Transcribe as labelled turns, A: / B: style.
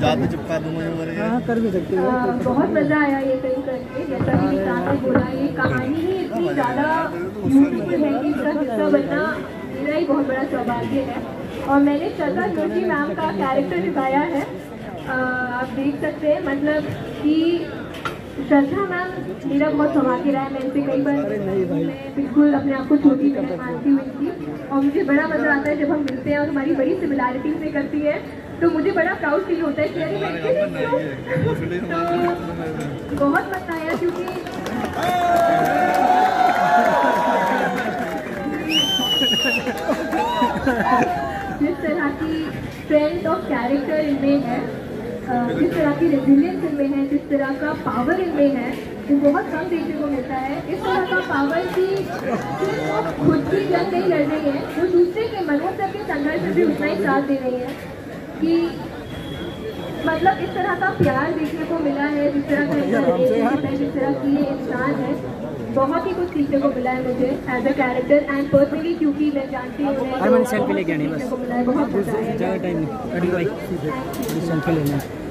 A: जाते चिपका दूँगा
B: हाँ कर भी सकते हो
C: बहुत मज़ा आया ये फ़िल्म करके जैसा बोला, ये कहानी इतनी ज़्यादा है सौभाग्य है, और मैंने श्रद्धा जोशी मैम का कैरेक्टर निभाया है आप देख सकते हैं मतलब कि श्रद्धा मैम मेरा बहुत सौभाग्य रहा है, मैं इनसे कई बार मैं बिल्कुल अपने आप को छोटी मानती हुई थी। और मुझे बड़ा मज़ा आता है जब हम मिलते हैं और हमारी बड़ी सिमिलैरिटी से करती है। तो मुझे बड़ा प्राउड फील होता है कि अरे मैं। तो बहुत मज़ा आया क्योंकि जिस तरह की स्ट्रेंथ ऑफ़ कैरेक्टर इनमें है जिस तरह की रेजिलियंस इनमें है जिस तरह का पावर इनमें है बहुत कम देखने को मिलता है। इस तरह का पावर की सिर्फ़ खुद की जंग नहीं लड़ रही है वो दूसरे के मनोस्तर के संघर्ष भी उतना ही साथ दे रही है कि मतलब इस तरह का प्यार देखने को मिला है जिस तरह का इनका है जिस तरह की ये इंसान है बहुत ही कुछ सीखने को मिला है मुझे as a character and personally क्योंकि मैं जानती हूँ तो
B: आनी
C: सीखने को मिला है बहुत
B: ज़्यादा टाइम सेल्फी लेना है